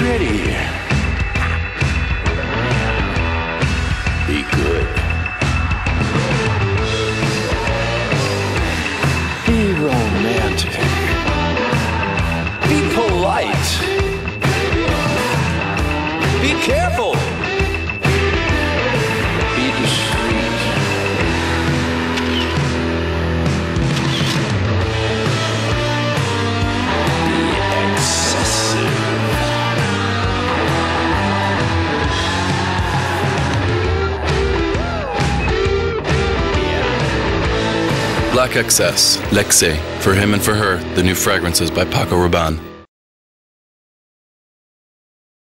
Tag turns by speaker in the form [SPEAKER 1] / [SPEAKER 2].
[SPEAKER 1] pretty. Be good. Be romantic. Be polite. Be careful.
[SPEAKER 2] Black XS, L'Excès, for him and for her, the new fragrances by Paco Rabanne.